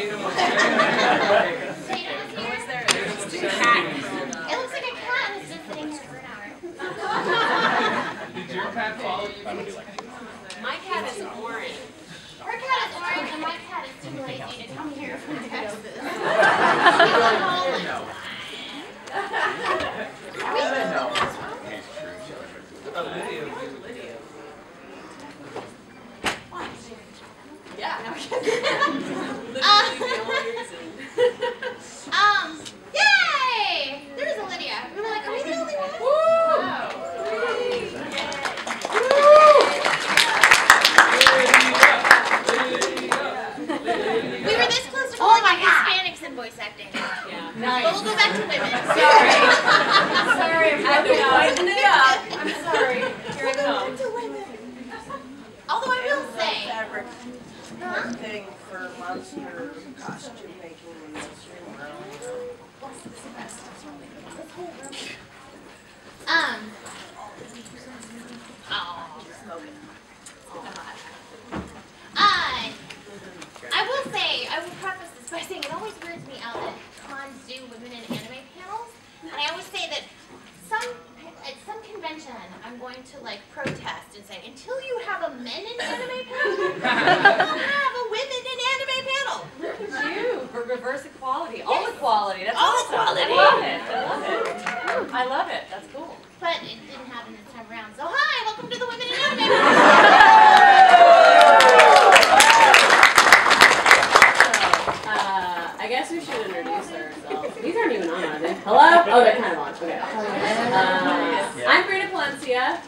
Tatum was Tatum was here. there? It looks like a cat and it's been sitting here for an hour. Did your cat follow you? My cat is orange. Her cat is orange and my cat is too lazy to come here from Texas. She's at home. Are we- Uh, Lydia, you- Yeah. Uh, Literally the only reason. um, yay! There's a Lydia. We were like, are we the only one? We were this close to calling oh Hispanics in voice acting. Yeah. But we'll go back to women. Sorry. Sorry, I'm Had to broken up. widen it up. I'm sorry. Here it comes. to women. Although I will say, fabric huh? thing for monster costume making in this room. Um. Oh, smoking. Uh, I will say, I will preface this by saying it always weirds me out that cons do women in anime panels, and I always say that some at some convention I'm going to like protest and say until you have a men in anime panel, you don't have a women in anime panel. Look at you for reverse equality. All equality. That's All awesome. equality. I love it. I love it. I love it. That's cool. But it didn't happen this time around. So hi, welcome to the women in anime panel. Uh, I guess we should introduce ourselves. These aren't even on, are they? Hello? Oh, they're kind of on. Okay. Uh, I'm Brina Palencia.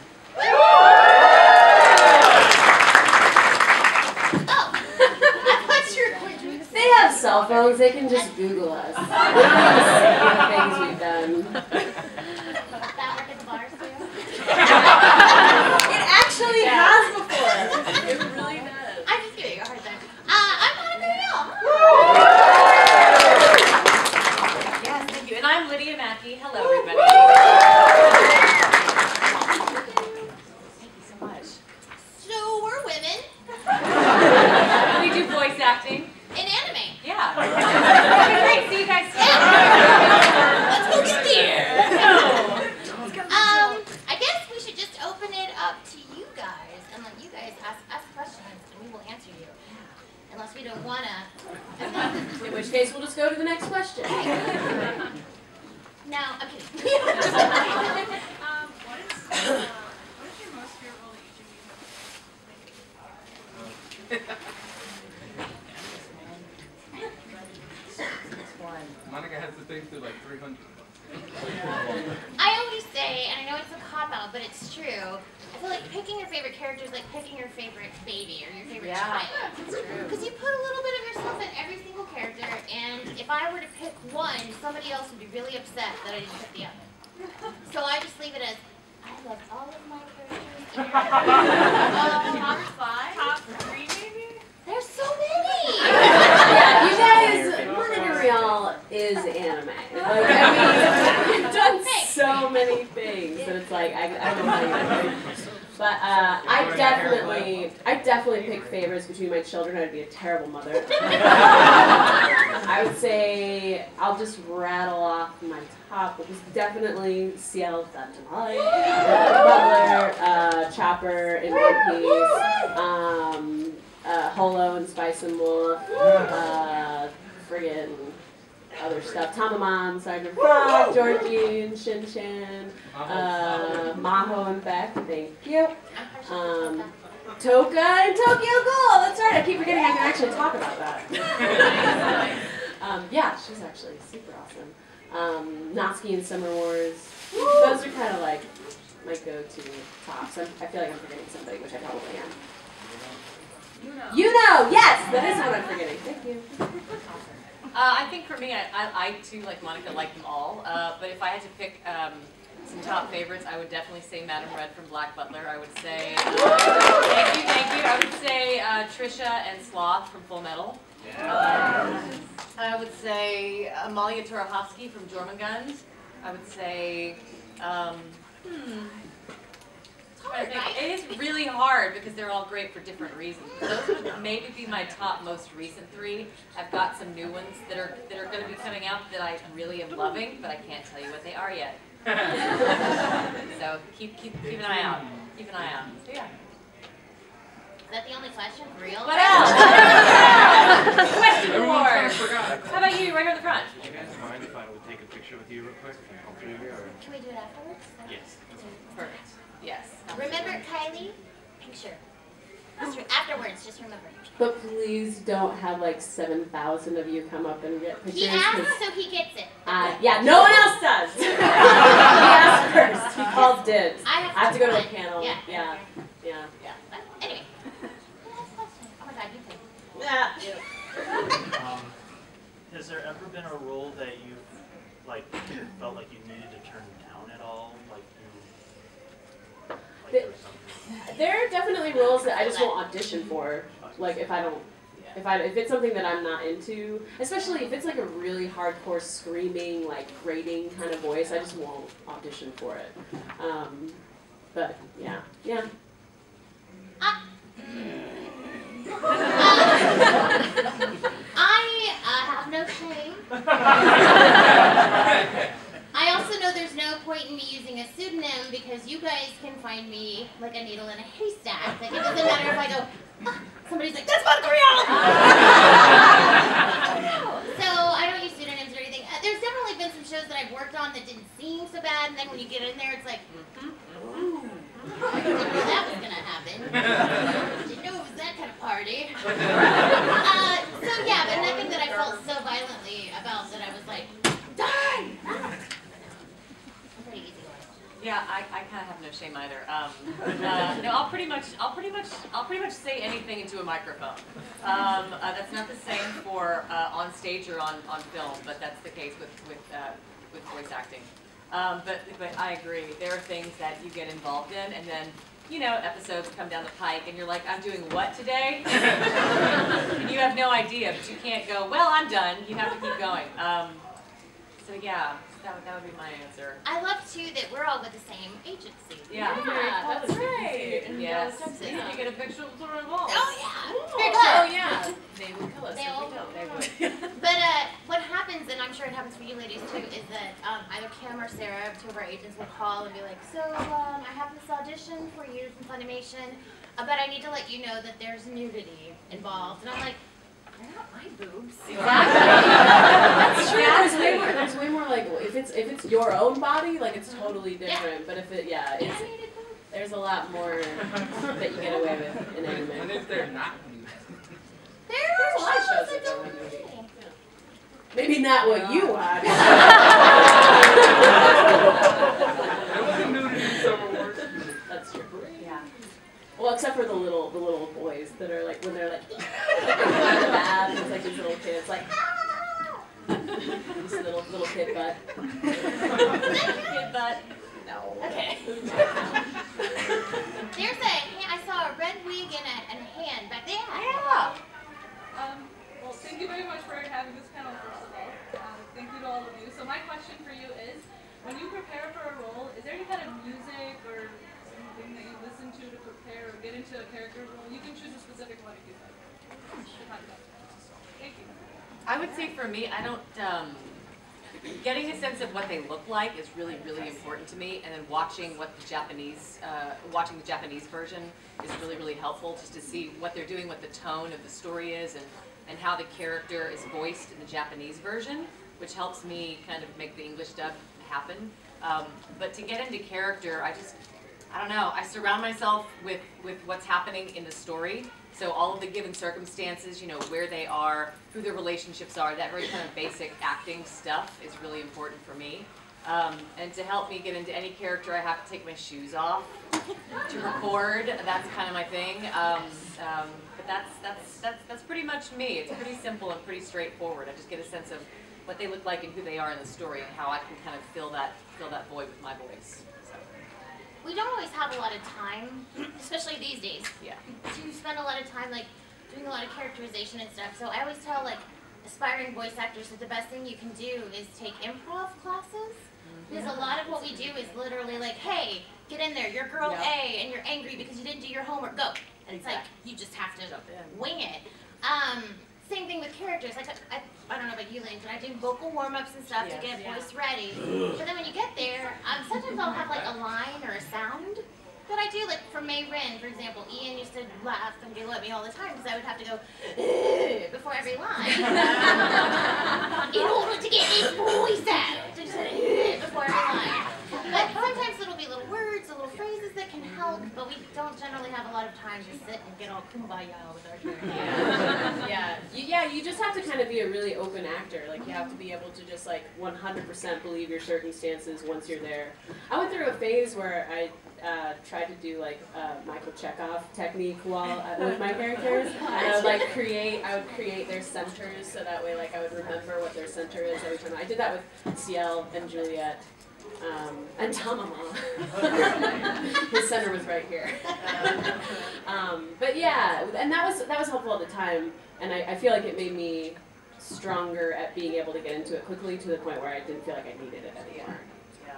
Oh, I thought you were going to They have cell phones. They can just Google us. We don't to the things we've done. that work at the bars too. It actually has before. It really does. I'm just giving you a hard time. Uh, I'm Monica Rial. Yes, thank you. And I'm Lydia Mackay. Hello, everybody. Thank you so much. So we're women We do voice acting. in anime. Yeah. Okay, great. See you guys soon. Let's go get beer. Um, I guess we should just open it up to you guys and let you guys ask us questions and we will answer you. Unless we don't wanna. In which case, we'll just go to the next question. No, I'm kidding. Um, what is, uh, what is your most favorite role that each of you have played? Monica has to think through like 300. I always say, and I know it's a cop out, but it's true. I feel like picking your favorite character is like picking your favorite baby or your favorite Yeah, child. that's true. Because you put a little bit of yourself in every single character, and if I were to pick one, somebody else would be really upset that I didn't pick the other. So I just leave it as I love all of my characters. And Um, top five? Top three, maybe? there's so many. Yeah, you guys, Monica Rial is anime. Like, I mean, you've done so many things that it's like, I, I don't know how you do it. But uh, I definitely, I definitely pick favorites between my children. I'd be a terrible mother. I would say I'll just rattle off my top, which is definitely Ciel Phantom Butler, uh, Chopper in One Piece, um, uh, Holo and Spice and Wolf, uh, friggin' other stuff. Tamamon, Sergeant Frog, Georgine, Shin Chan, uh, Maho and Beck, thank you. I'm Um, Touka and Tokyo Ghoul, that's right, I keep forgetting I can actually talk about that. um, yeah, she's actually super awesome. Um, Natsuki and Summer Wars, those are kind of like my go-to tops. I'm, I feel like I'm forgetting somebody, which I probably am. You know, yes, that is what I'm forgetting. Thank you. Uh, I think for me, I, I, I too, like Monica, like them all. Uh, but if I had to pick um, some top favorites, I would definitely say Madam Red from Black Butler. I would say, uh, thank you, thank you. I would say Trisha and Sloth from Full Metal. Um, I would say Amalia Turahovsky from Jormungand. I would say, um, hmm, hard, right? It is really hard because they're all great for different reasons. Those would maybe be my top most recent three. I've got some new ones that are that are going to be coming out that I really am loving, but I can't tell you what they are yet. so keep keep keep an eye out. Keep an eye out. So yeah. Is that the only question? Real? What else? Question Everyone kind board. of. How about you, right here in the front? Do you guys mind if I would take a picture with you real quick? If you're comfortable here. Can we do it afterwards? Yes. Perfect. Yes. Remember, Kylie? Picture. Just Afterwards, just remember. But please don't have like 7,000 of you come up and get pictures. He asked, so he gets it. uh, yeah, no one else does. he asked first. He called dibs. I have, I have to go to a one. panel. Yeah. Yeah. Yeah. Yeah. But anyway. Last question. Oh my god, you think. Yeah. Um, has there ever been a role that you've like felt like you needed to turn down at all, like there are definitely roles that I just won't audition for. Like if I don't, if I if it's something that I'm not into, especially if it's like a really hardcore screaming, like grating kind of voice, I just won't audition for it. Um, but yeah, yeah. I uh, have no shame. I also know there's no point in me using a pseudonym because you guys can find me like a needle in a haystack. Like it doesn't matter if I go, "Ah," somebody's like, that's Monica Rial! so I don't use pseudonyms or anything. Uh, there's definitely been some shows that I've worked on that didn't seem so bad, and then when you get in there, it's like, ooh, I didn't know that was gonna happen. Didn't know it was that kind of party. Uh, so yeah, but nothing that I felt so violently about that I was like, die! I'm pretty easy one. Yeah, I, I kind of have no shame either. Um, uh, no, I'll pretty much, I'll pretty much, I'll pretty much say anything into a microphone. Um, uh, that's not the same for uh, on stage or on, on film, but that's the case with with uh, with voice acting. Um, but but I agree. There are things that you get involved in, and then you know episodes come down the pike, and you're like, I'm doing what today? and you have no idea, but you can't go. Well, I'm done. You have to keep going. Um, so yeah, that would, that would be my answer. I love too that we're all with the same agency. Yeah. Yeah, that's right. Yes. Texas. You get a picture of Laura Wall. Oh yeah, Oh yeah. They would kill us They all. They would. But uh, what happens, and I'm sure it happens for you ladies too, is that um, either Kim or Sarah, two of our agents, will call and be like, "So um, I have this audition for you from Funimation, uh, but I need to let you know that there's nudity involved." And I'm like, "They're not my boobs." Exactly. That's true. There's way more. There's way more like if it's if it's your own body, like it's uh-huh. totally different. But if it yeah, it's there's a lot more that you get away with in And if they're not, There There's are a lot of shows shows that that don't go have nudity. nudity. Maybe not what you watch. there wasn't nudity in Summer Wars. That's true. Yeah. Well, except for the little the little boys that are like when they're like, like in the bath, and it's like these little kids like this little little kid butt. Kid butt. No. Okay. There's a hand, I saw a red wig and a, and a hand back there. Yeah. Um, well, thank you very much for having this panel, first of all. Um, thank you to all of you. So my question for you is, when you prepare for a role, is there any kind of music or something that you or get into a character role? You can choose a specific one if you'd like. you. I would say for me, I don't, um, getting a sense of what they look like is really, really important to me. And then watching what the Japanese, uh, watching the Japanese version is really, really helpful just to see what they're doing, what the tone of the story is, and, and how the character is voiced in the Japanese version, which helps me kind of make the English dub happen. Um, but to get into character, I just, I don't know, I surround myself with, with what's happening in the story. So all of the given circumstances, you know, where they are, who their relationships are, that very kind of basic acting stuff is really important for me. Um, and to help me get into any character, I have to take my shoes off to record. That's kind of my thing. Um, um, but that's, that's, that's, that's pretty much me. It's pretty simple and pretty straightforward. I just get a sense of what they look like and who they are in the story and how I can kind of fill that, fill that void with my voice. We don't always have a lot of time, especially these days, yeah. to spend a lot of time like doing a lot of characterization and stuff. So I always tell like aspiring voice actors that the best thing you can do is take improv classes. Because a lot of what we do is literally like, hey, get in there. You're girl Yeah. A, and you're angry because you didn't do your homework. Go. And it's like you just have to wing it. Um, same thing with characters. Like I, I don't know about you, Lane, but I do vocal warm ups and stuff Yes. to get Yeah. voice ready. But then when you get there, um, sometimes I'll have like a line or a sound that I do. Like for Mey-Rin, for example, Ian used to laugh and giggle at me all the time because I would have to go before every line in order to get his voice out. Just before every line. But sometimes it'll be little words, or little phrases that can help, but we don't generally have a lot of time to sit and get all kumbaya with our characters. Yeah, yeah, you, yeah. You just have to kind of be a really open actor. Like you have to be able to just like 100% believe your circumstances once you're there. I went through a phase where I uh, tried to do like uh, Michael Chekhov technique while uh, with my characters, and I would like create. I would create their centers so that way like I would remember what their center is every time. I did that with Ciel and Juliet. Um, and Tamama. His center was right here. Um, but yeah, and that was that was helpful at the time, and I, I feel like it made me stronger at being able to get into it quickly to the point where I didn't feel like I needed it anymore. Yeah.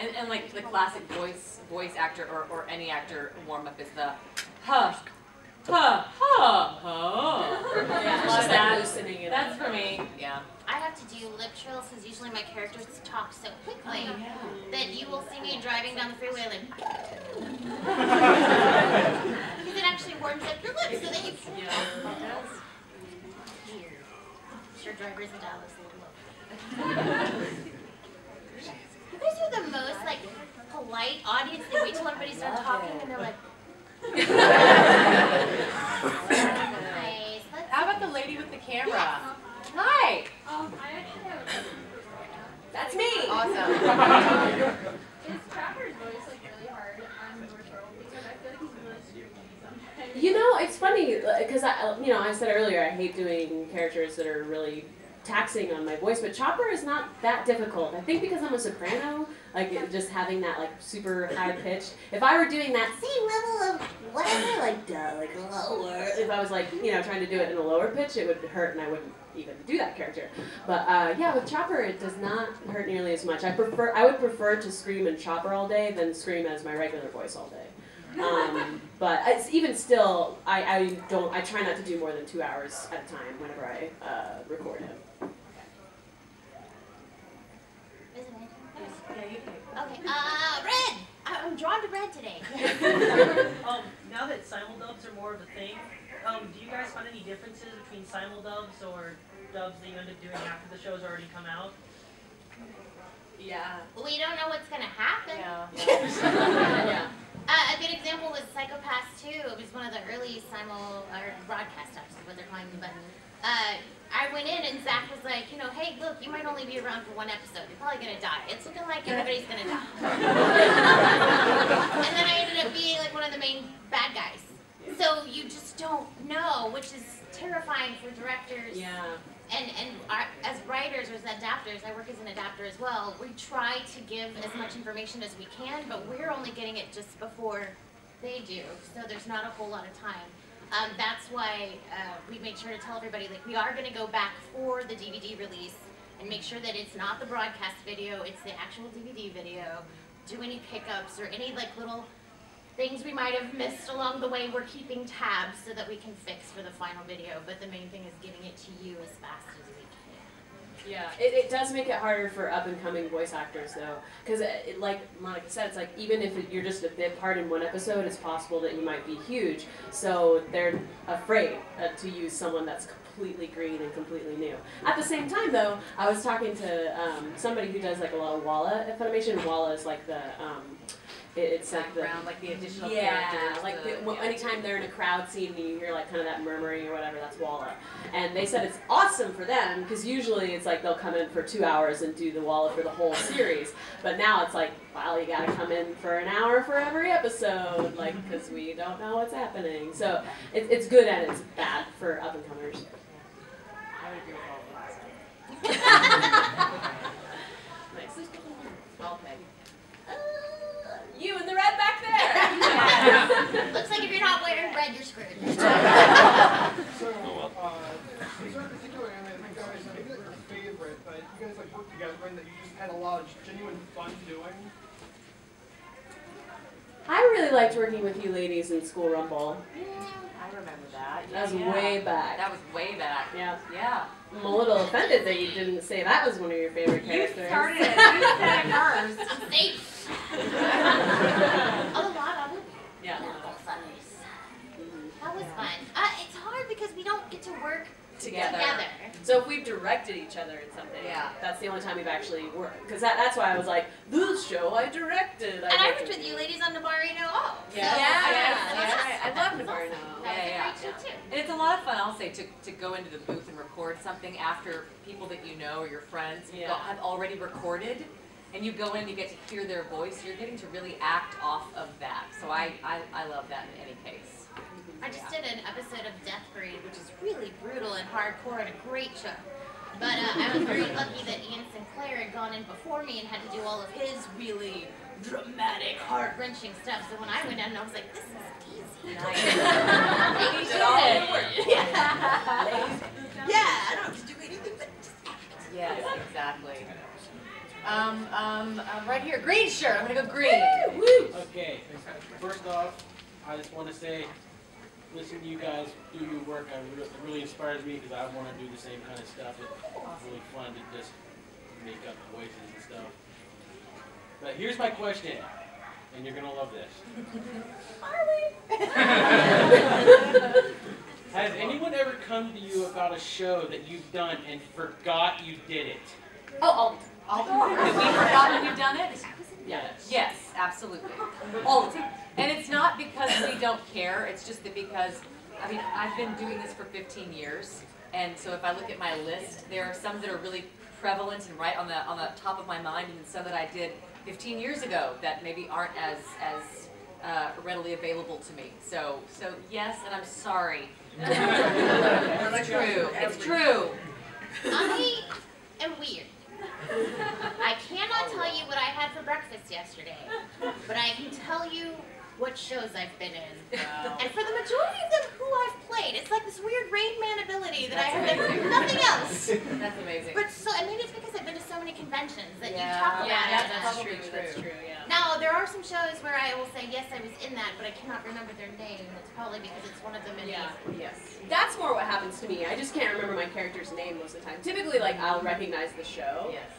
And, and like the classic voice voice actor or, or any actor warm up is the huh huh huh huh. Yeah, Love just that. like loosening it. That's for me. Yeah. I have to do because usually my characters talk so quickly that you will see me driving down the freeway like. Because it actually warms up your lips so that you. Yeah. Sure, drivers in Dallas they love. You guys are the most like polite audience. They wait till everybody's done Love talking it. and they're like. nice. How about the lady with the camera? Hi. Um, I actually have a question for you. That's me. Awesome. Is Chopper's voice like really hard on your throat? Because I feel like he's really squeaky sometimes. You know, it's funny uh, because I, you know, I said earlier I hate doing characters that are really taxing on my voice, but Chopper is not that difficult. I think because I'm a soprano, like just having that like super high pitch. If I were doing that same level of whatever, like duh, like lower. If I was like you know trying to do it in a lower pitch, it would hurt, and I wouldn't even do that character. But uh, yeah, with Chopper, it does not hurt nearly as much. I prefer, I would prefer to scream in Chopper all day than scream as my regular voice all day. Um, but it's, even still, I, I don't. I try not to do more than two hours at a time whenever I uh, record him. Is it my turn? Yeah, you Okay. Uh, red. I- I'm drawn to red today. Um, now that simuldubs are more of a thing, um, do you guys find any differences between simuldubs or dubs that you end up doing after the show's already come out? Yeah. we don't know what's gonna happen. Yeah. yeah. Uh, a good example was Psycho-Pass 2. It was one of the early simul or broadcast apps what they're calling them. But uh, I went in and Zach was like, you know, hey, look, you might only be around for one episode. You're probably gonna die. It's looking like everybody's gonna die. and then I ended up being like one of the main bad guys. So you just don't know, which is terrifying for directors Yeah. and and our, as writers or as adapters, I work as an adapter as well. We try to give as much information as we can, but we're only getting it just before they do, so there's not a whole lot of time. Um, that's why uh, we made sure to tell everybody like we are going to go back for the DVD release and make sure that it's not the broadcast video, it's the actual DVD video. Do any pickups or any like little things we might have missed along the way, we're keeping tabs so that we can fix for the final video. But the main thing is getting it to you as fast as we can. Yeah, it, it does make it harder for up and coming voice actors though, because like Monica said, it's like even if it, you're just a bit part in one episode, it's possible that you might be huge. So they're afraid uh, to use someone that's completely green and completely new. At the same time though, I was talking to um, somebody who does like a lot of Walla at Funimation. Walla is like the um, it's like the like the additional yeah, characters. like the, the, well, yeah. anytime they're in a crowd scene and you hear like kind of that murmuring or whatever, that's Walla. And they said it's awesome for them because usually it's like they'll come in for two hours and do the Walla for the whole series. But now it's like, wow, you got to come in for an hour for every episode, like because we don't know what's happening. So it, it's good and it's bad for up and comers. I would agree with all of that. Nice. I'll pay. You in the red back there. Looks like if you're not wearing red, you're screwed. So, uh, is there a particular anime that you guys, maybe not your favorite, but you guys like worked together and that you just had a lot of genuine fun doing? I really liked working with you ladies in School Rumble. I remember that. That was Yeah. way back. That was way back. Yeah. Yeah. I'm a little offended that you didn't say that was one of your favorite characters. You characters. started it. You said it first. I'm safe. A lot. Yeah. That was fun. Uh, it's hard because we don't get to work Together. together. So if we've directed each other in something, Yeah. that's the only time we've actually worked. Because that, that's why I was like, this show I directed. And I worked worked with you ladies on Nabarino. Oh, Yeah, so, yeah, I- yeah, that's- that's right. I love Navarino. That was Yeah, yeah, too. And it's a lot of fun, I'll say, to, to go into the booth and record something after people that you know or your friends Yeah. have already recorded. And you go in, you get to hear their voice, you're getting to really act off of that. So I, I, I love that in any case. I just did an episode of Death Parade, which is really brutal and hardcore and a great show. But uh, I was very lucky that Ian Sinclair had gone in before me and had to do all of his really dramatic, heart-wrenching stuff. So when I went in, I was like, this is easy. Nice. He did all the work. Yeah. yeah, I don't have to do anything but just act. Yes, exactly. Um, um, um, right here, green shirt, I'm gonna go green. Okay, first off, I just want to say, listen to you guys do your work. I re- it really inspires me because I want to do the same kind of stuff. It's really fun to just make up voices and stuff. But here's my question, and you're gonna love this. Are we? Has anyone ever come to you about a show that you've done and forgot you did it? Oh, all, all, have we forgotten you've done it? Yes. Yes, absolutely. All the time. And it's not because we don't care, it's just that because, I mean, I've been doing this for 15 years, and so if I look at my list, there are some that are really prevalent and right on the, on the top of my mind, and some that I did 15 years ago that maybe aren't as, as uh, readily available to me. So, so yes, and I'm sorry. It's true, it's true. I am weird. I cannot tell you what I had for breakfast yesterday, but I can tell you what shows I've been in. And for the majority of them, who I've played. It's like this weird Rain Man ability that I have That's never, amazing. nothing else. That's amazing. But so, and maybe it's because I've been to so many conventions that Yeah. you talk about Yeah, it. that's and- probably true. yeah. Now, there are some shows where I will say, yes, I was in that, but I cannot remember their name. It's probably because it's one of the many. Yeah. Yes. That's more what happens to me. I just can't remember my character's name most of the time. Typically, like, I'll recognize the show. Yes.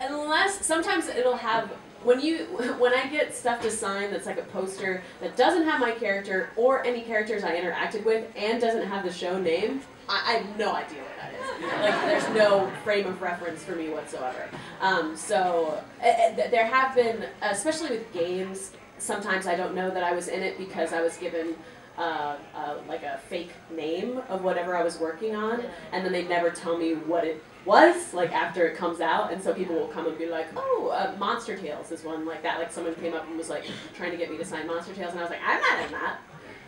Unless sometimes it'll have when you when I get stuff to sign that's like a poster that doesn't have my character or any characters I interacted with and doesn't have the show name, I, I have no idea what that is. Like there's no frame of reference for me whatsoever. Um, so uh, uh, there have been, especially with games, sometimes I don't know that I was in it because I was given. Uh, uh, like a fake name of whatever I was working on, and then they'd never tell me what it was like after it comes out and so people will come and be like oh uh, monster tales is one like that. Like someone came up and was like trying to get me to sign monster tales and i was like i'm not in that.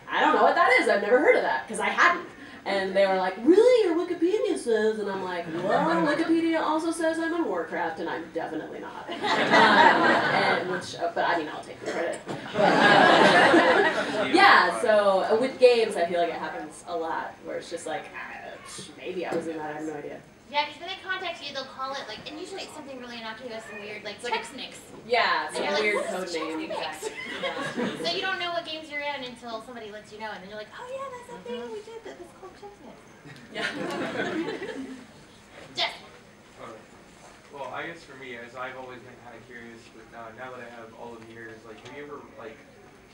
I don't know what that is. I've never heard of that because i hadn't. And they were like really? Your wikipedia says? And i'm like well wikipedia also says i'm in warcraft and i'm definitely not. Um, and which uh, but i mean i'll take the credit. But, uh, yeah so uh, with games i feel like it happens a lot where it's just like uh, maybe i was in that i have no idea Yeah, because when they contact you, they'll call it like, and usually it's something really innocuous and weird, like Chex Mix. Yeah, And some you're like, weird code is Chex name. Mix? so you don't know what games you're in until somebody lets you know, and then you're like, oh yeah, that's that thing we did that was called Chex Yeah. Jeff. Alright. Well, I guess for me, as I've always been kind of curious, but uh, now that I have all of the years, like, have you ever, like,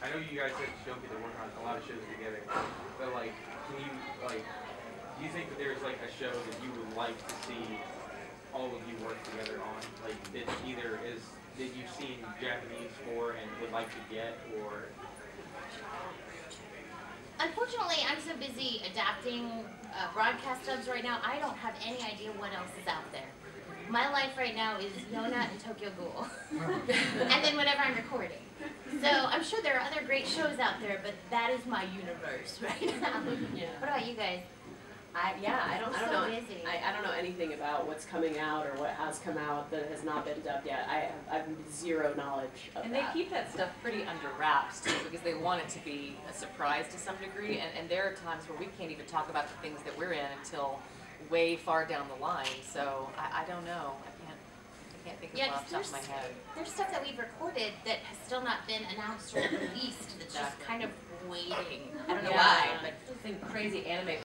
I know you guys said you don't get to work on a lot of shows together, but, like, can you, like, do you think that there's, like, a show that you would like to see all of you work together on? Like, that either is, that you've seen Japanese for and would like to get, or, Unfortunately, I'm so busy adapting uh, broadcast dubs right now, I don't have any idea what else is out there. My life right now is Yona and Tokyo Ghoul. and then whatever I'm recording. So I'm sure there are other great shows out there, but that is my universe right now. Yeah. What about you guys? I, yeah, I don't, I don't know. busy. I, I don't know anything about what's coming out or what has come out that has not been dubbed yet. I have, I have zero knowledge of And they keep that stuff pretty under wraps too, because they want it to be a surprise to some degree. And, and there are times where we can't even talk about the things that we're in until way far down the line. So I, I don't know. I can't. can't think of Yeah, one off the top of 'cause my there's- head. There's stuff that we've recorded that has still not been announced or released that's just kind of waiting. I don't know Yeah, why, but Some crazy anime